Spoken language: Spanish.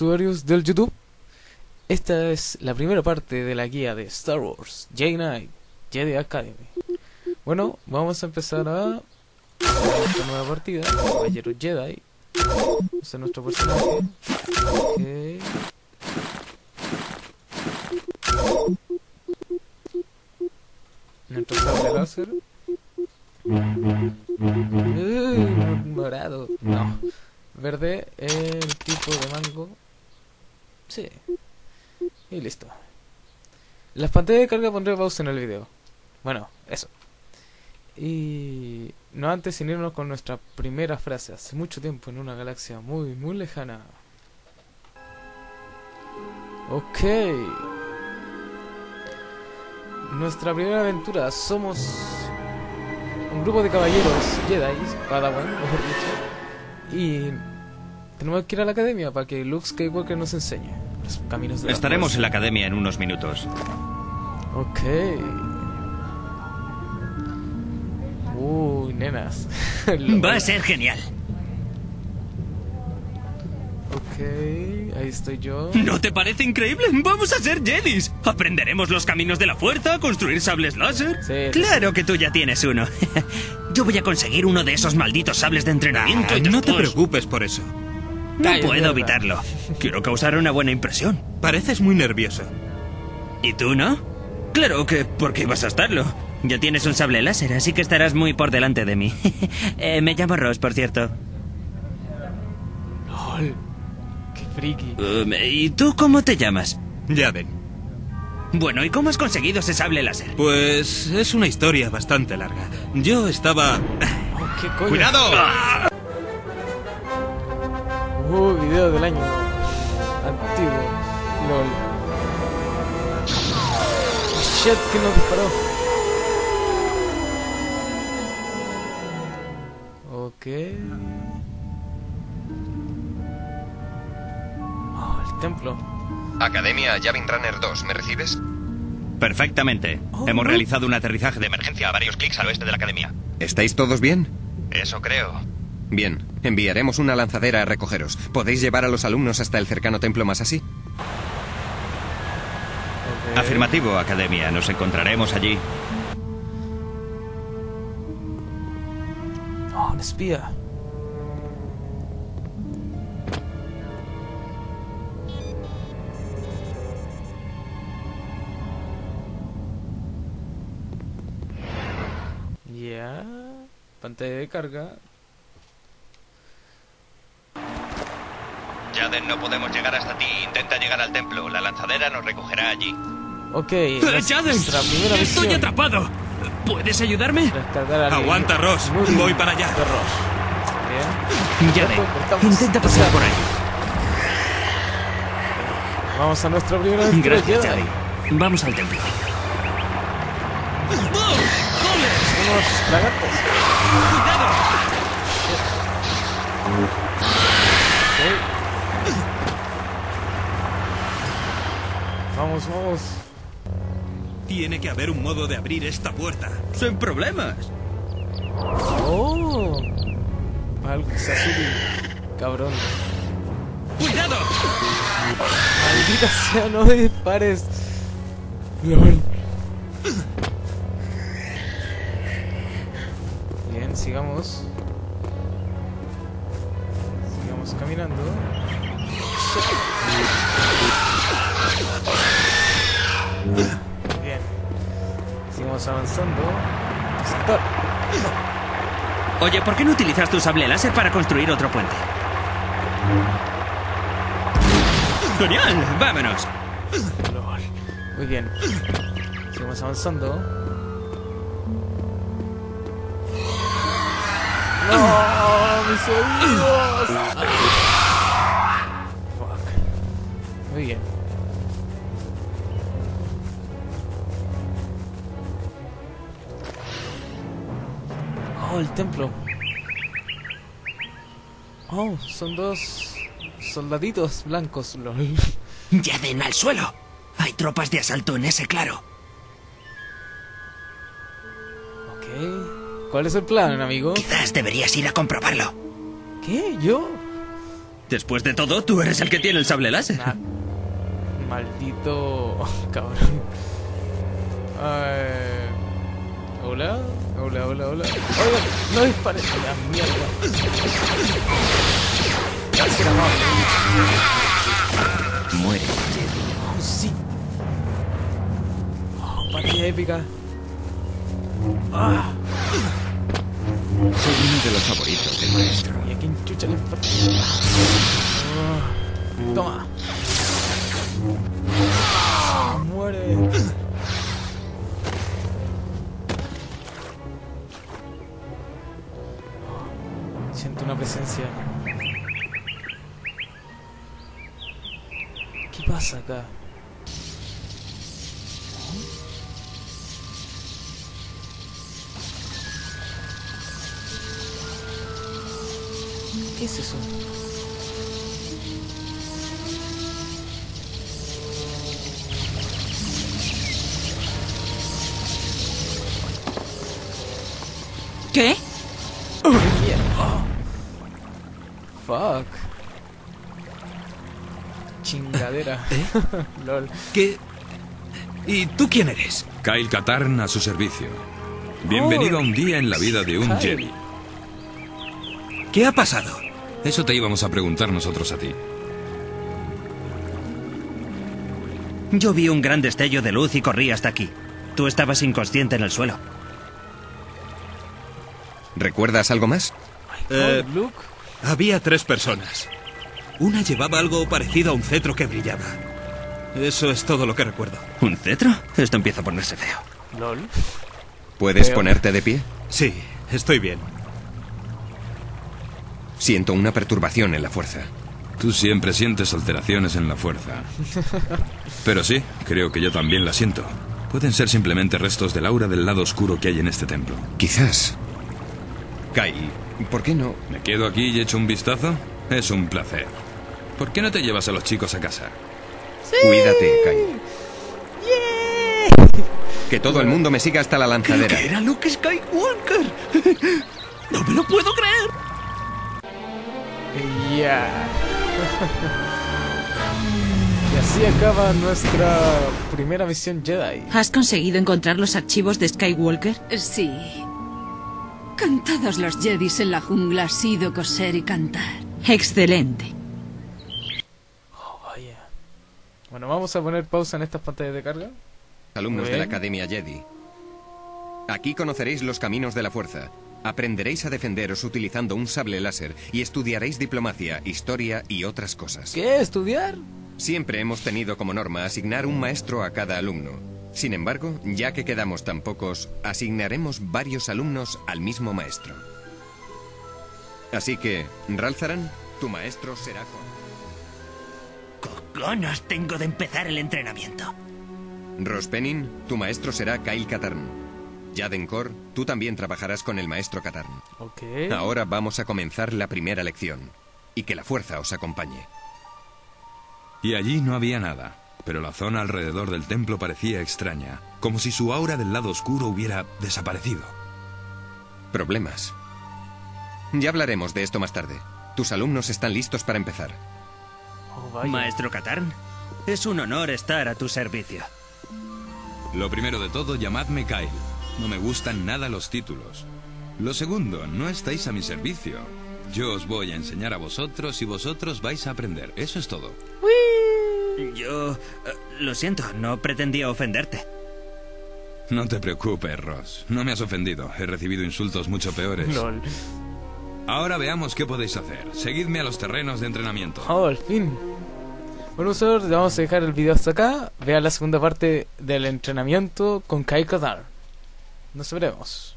usuarios del YouTube. Esta es la primera parte de la guía de Star Wars Jedi Knight Jedi Academy. Bueno, vamos a empezar a esta nueva partida. Caballero Jedi. Ese es nuestro personaje. Ok. Nuestro sable láser. Uh, morado. No. Verde, el tipo de mango. Sí. Y listo. Pantallas de carga pondré pausa en el video. Bueno, eso. Y no antes sin irnos con nuestra primera frase. Hace mucho tiempo en una galaxia muy, muy lejana. Ok. Nuestra primera aventura. Somos un grupo de caballeros Jedi, Padawan, mejor dicho. Y tenemos que ir a la academia para que Luke Skywalker nos enseñe los caminos de la Estaremos en la academia en unos minutos. Ok. Uy, nenas. Va a ser genial. Ok, ahí estoy yo. ¿No te parece increíble? Vamos a ser Jedis. Aprenderemos los caminos de la fuerza, construir sables láser. Sí, sí, claro que tú ya tienes uno. Yo voy a conseguir uno de esos malditos sables de entrenamiento y no te preocupes por eso. No puedo evitarlo. Quiero causar una buena impresión. Pareces muy nervioso. ¿Y tú no? Claro que porque ibas a estarlo. Ya tienes un sable láser, así que estarás muy por delante de mí. Eh, me llamo Ross, por cierto. LOL. Qué friki. Um, ¿Y tú cómo te llamas? Ya ven. Bueno, ¿y cómo has conseguido ese sable láser? Pues es una historia bastante larga. Yo estaba... Oh, ¿Qué coño? ¡Cuidado! Uh, video del año. Antiguo. LOL. Shit, que nos disparó. Ok. Oh, el templo. Academia Javin Runner 2, ¿me recibes? Perfectamente. Oh, Hemos no. realizado un aterrizaje de emergencia a varios clics al oeste de la academia. ¿Estáis todos bien? Eso creo. Bien, enviaremos una lanzadera a recogeros. ¿Podéis llevar a los alumnos hasta el cercano templo más así? Afirmativo, academia. Nos encontraremos allí. Oh, un espía. Ya. Pantalla de carga. Jaden, no podemos llegar hasta ti. Intenta llegar al templo. La lanzadera nos recogerá allí. Ok. Jaden, estoy atrapado. ¿Puedes ayudarme? Aguanta, Ross. Muy Voy para allá. Ross. Bien. Jaden, intenta pasar por ahí. Vamos a nuestra primera aventura Gracias. Jaden. Vamos al templo. Unos lagartos. Ok. Vamos, vamos. Tiene que haber un modo de abrir esta puerta. Sin problemas. Oh. Algo Sasuri. Cabrón. ¡Cuidado! Maldita sea, no me dispares. LOL. Bien, sigamos. Sigamos caminando. Avanzando. Saltar. Oye, ¿por qué no utilizas tu sable láser para construir otro puente? ¡Genial! ¡Vámonos! Muy bien. Sigamos avanzando. ¡No! ¡Mis oídos! Oh, el templo. Oh, son dos soldaditos blancos, lol. ¡Jaden, al suelo! Hay tropas de asalto en ese claro. Ok. ¿Cuál es el plan, amigo? Quizás deberías ir a comprobarlo. ¿Qué? ¿Yo? Después de todo, tú eres el que tiene el sable láser. Nah. Maldito cabrón. Ay. Hola, hola, hola, hola. No dispares. La mierda. Muere. Oh, sí. Oh, partida épica. Ah, Soy uno de los favoritos del maestro. y a quién chucha le importa. Ah, toma. Una presencia. ¿Qué pasa acá? ¿Qué es eso? ¿Qué? Fuck. Chingadera. Lol. ¿Qué? ¿Y tú quién eres? Kyle Katarn a su servicio. Bienvenido Oh, a un día en la vida de un Kyle. Jedi. ¿Qué ha pasado? Eso te íbamos a preguntar nosotros a ti. Yo vi un gran destello de luz y corrí hasta aquí. Tú estabas inconsciente en el suelo. ¿Recuerdas algo más? Eh, Luke. Había tres personas. Una llevaba algo parecido a un cetro que brillaba. Eso es todo lo que recuerdo. ¿Un cetro? Esto empieza a ponerse feo. Lol. ¿Puedes ponerte de pie? Sí, estoy bien. Siento una perturbación en la fuerza. Tú siempre sientes alteraciones en la fuerza. Pero sí, creo que yo también la siento. Pueden ser simplemente restos del aura del lado oscuro que hay en este templo. Quizás. Kyle, ¿por qué no? ¿Me quedo aquí y echo un vistazo? Es un placer. ¿Por qué no te llevas a los chicos a casa? Cuídate, Kyle. Que todo el mundo me siga hasta la lanzadera. Era Luke Skywalker. No me lo puedo creer. Ya. y así acaba nuestra primera misión Jedi. ¿Has conseguido encontrar los archivos de Skywalker? Sí. Cantados los Jedis en la jungla ha sido coser y cantar. Excelente. Oh, vaya. Bueno, vamos a poner pausa en estas pantallas de carga. Alumnos de la. Academia Jedi. Aquí conoceréis los caminos de la fuerza. Aprenderéis a defenderos utilizando un sable láser y estudiaréis diplomacia, historia y otras cosas. ¿Qué? ¿Estudiar? Siempre hemos tenido como norma asignar un maestro a cada alumno. Sin embargo, ya que quedamos tan pocos, asignaremos varios alumnos al mismo maestro. Así que, Ralzaran, tu maestro será Con. Coconos tengo de empezar el entrenamiento. Rospenin, tu maestro será Kyle Katarn. Yadenkor, tú también trabajarás con el maestro Katarn. Ok. Ahora vamos a comenzar la primera lección. Y que la fuerza os acompañe. Y allí no había nada, pero la zona alrededor del templo parecía extraña, como si su aura del lado oscuro hubiera desaparecido. Problemas. Ya hablaremos de esto más tarde. Tus alumnos están listos para empezar. Oh. Maestro Katarn, es un honor estar a tu servicio. Lo primero de todo, llamadme Kyle. No me gustan nada los títulos. Lo segundo, no estáis a mi servicio. Yo os voy a enseñar a vosotros y vosotros vais a aprender. Eso es todo. Yo... eh, lo siento, no pretendía ofenderte. No te preocupes, Ross. No me has ofendido. He recibido insultos mucho peores. Lol. Ahora veamos qué podéis hacer. Seguidme a los terrenos de entrenamiento. Oh, al fin. Bueno, usuarios, vamos a dejar el video hasta acá. Vean la segunda parte del entrenamiento con Kai Kadar. Nos veremos.